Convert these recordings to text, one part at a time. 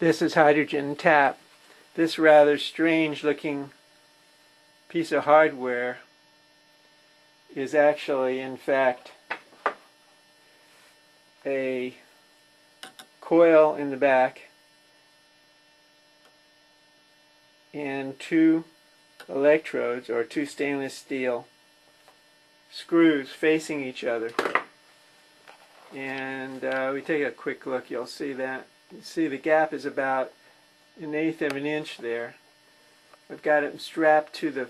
This is hydrogen tap. This rather strange looking piece of hardware is actually in fact a coil in the back and two electrodes or two stainless steel screws facing each other. And uh, we take a quick look. You'll see that you see the gap is about an eighth of an inch there I've got it strapped to the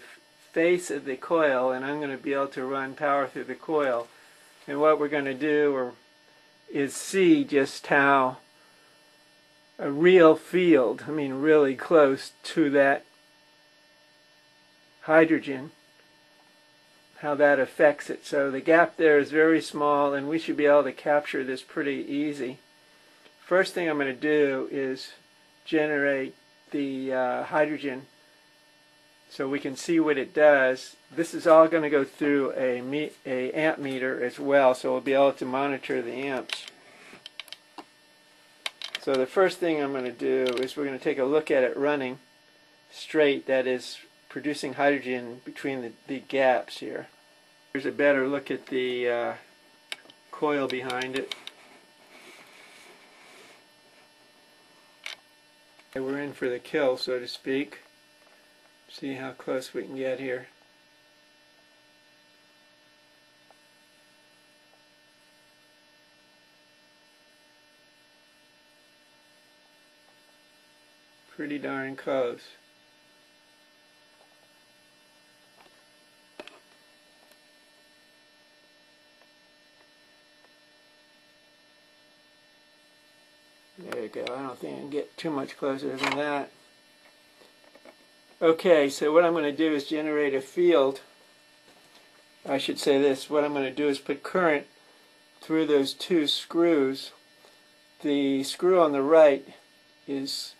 face of the coil and I'm going to be able to run power through the coil and what we're going to do or, is see just how a real field, I mean really close to that hydrogen, how that affects it. So the gap there is very small and we should be able to capture this pretty easy. First thing I'm going to do is generate the uh, hydrogen so we can see what it does. This is all going to go through a, a amp meter as well, so we'll be able to monitor the amps. So the first thing I'm going to do is we're going to take a look at it running straight, that is producing hydrogen between the, the gaps here. Here's a better look at the uh, coil behind it. We're in for the kill, so to speak see how close we can get here. Pretty darn close. There you go. I don't think I can get too much closer than that. Okay, so what I'm going to do is generate a field. I should say this. What I'm going to do is put current through those two screws. The screw on the right is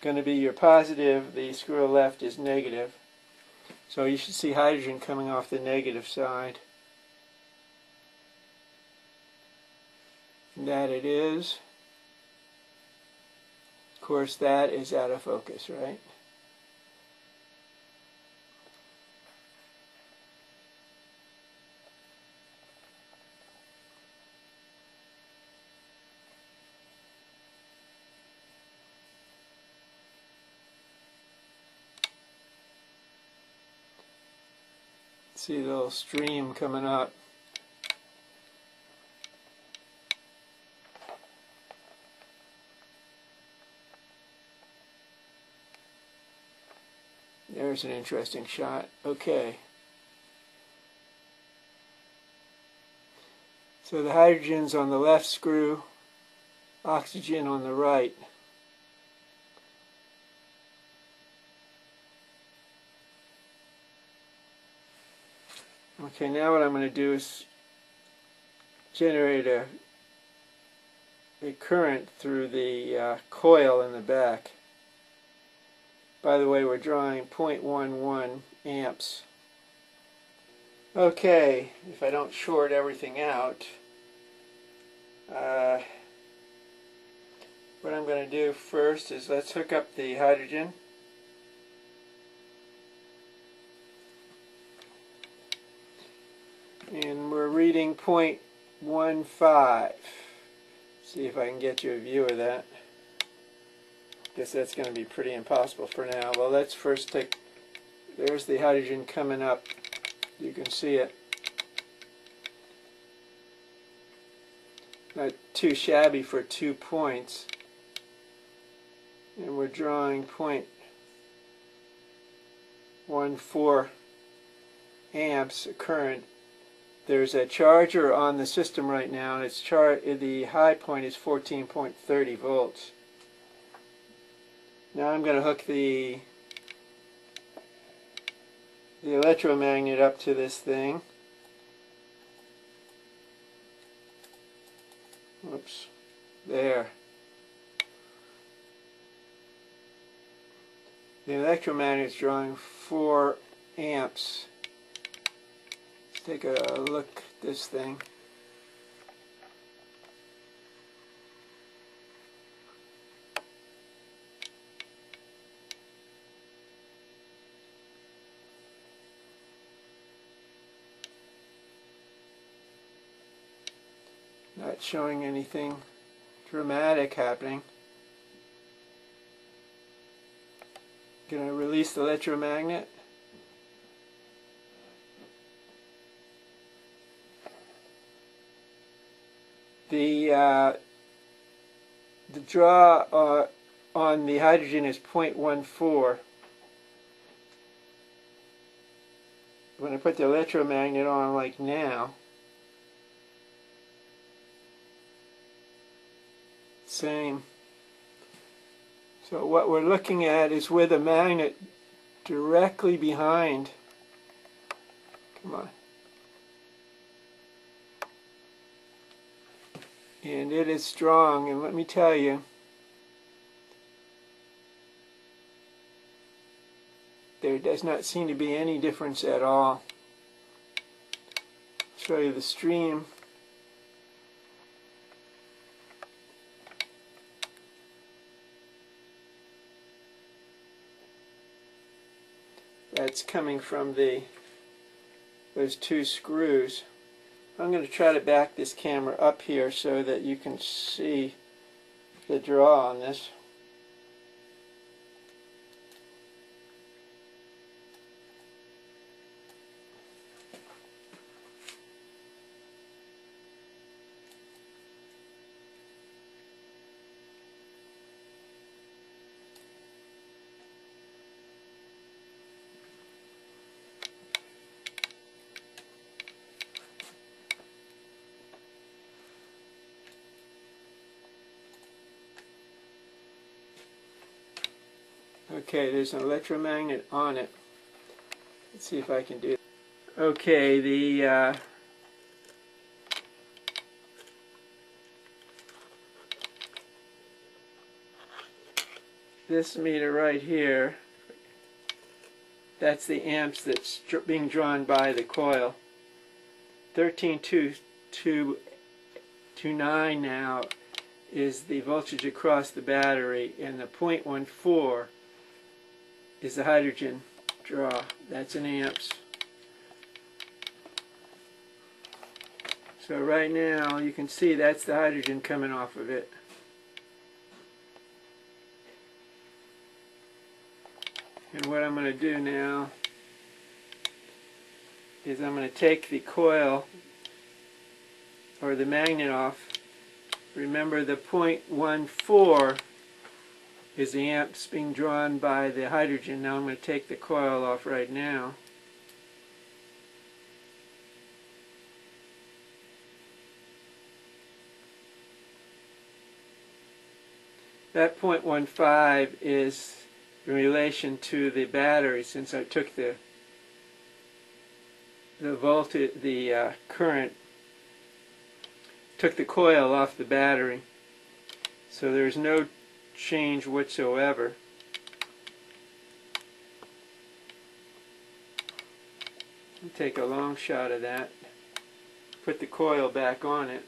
going to be your positive. The screw on the left is negative. So you should see hydrogen coming off the negative side. That it is. Of course, that is out of focus, right? See the little stream coming up. There's an interesting shot. Okay. So the hydrogen's on the left screw, oxygen on the right. Okay, now what I'm going to do is generate a, a current through the uh, coil in the back. By the way, we're drawing 0.11 amps. Okay, if I don't short everything out, uh, what I'm going to do first is let's hook up the hydrogen. and we're reading 0.15 see if I can get you a view of that guess that's going to be pretty impossible for now. Well let's first take there's the hydrogen coming up. You can see it. Not too shabby for two points. And we're drawing point one four amps current. There's a charger on the system right now, and its char the high point is 14.30 volts. Now I'm going to hook the the electromagnet up to this thing. Oops, there. The electromagnet is drawing 4 amps Let's take a look at this thing. Not showing anything dramatic happening. To release the electromagnet. The uh, the draw uh, on the hydrogen is 0.14. When I put the electromagnet on like now, same. So what we're looking at is with a magnet directly behind. Come on. And it is strong, and let me tell you, there does not seem to be any difference at all. I'll show you the stream. That's coming from the those two screws. I'm going to try to back this camera up here so that you can see the draw on this. Okay, there's an electromagnet on it. Let's see if I can do it. Okay, the uh, this meter right here, that's the amps that's being drawn by the coil. 13229 now is the voltage across the battery, and the 0.14 is the hydrogen draw. That's in amps. So right now you can see that's the hydrogen coming off of it. And what I'm going to do now is I'm going to take the coil or the magnet off. Remember the 0.14 is the amps being drawn by the hydrogen. Now I'm going to take the coil off right now. That 0.15 is in relation to the battery since I took the the voltage, the uh, current, took the coil off the battery. So there's no change whatsoever. Take a long shot of that. Put the coil back on it.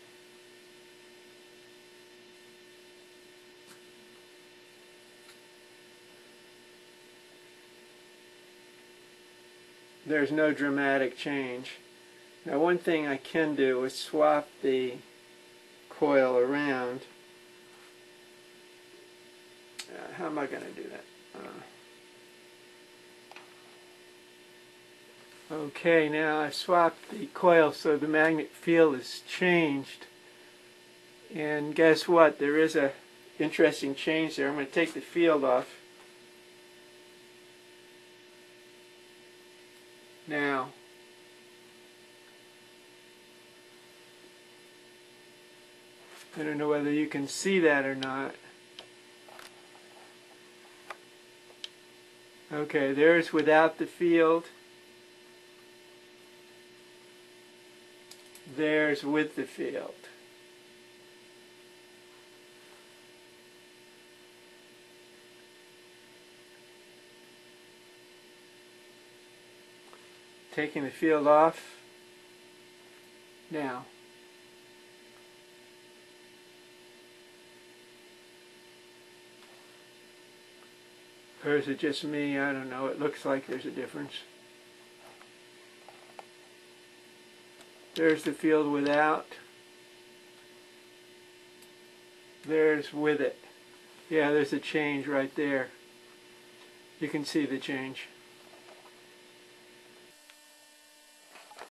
There's no dramatic change. Now one thing I can do is swap the coil around how am I going to do that? Uh, okay, now I swapped the coil so the magnet field is changed. And guess what? There is a interesting change there. I'm going to take the field off. Now, I don't know whether you can see that or not. Okay, there's without the field. There's with the field. Taking the field off. Now. Or is it just me? I don't know. It looks like there's a difference. There's the field without. There's with it. Yeah, there's a change right there. You can see the change.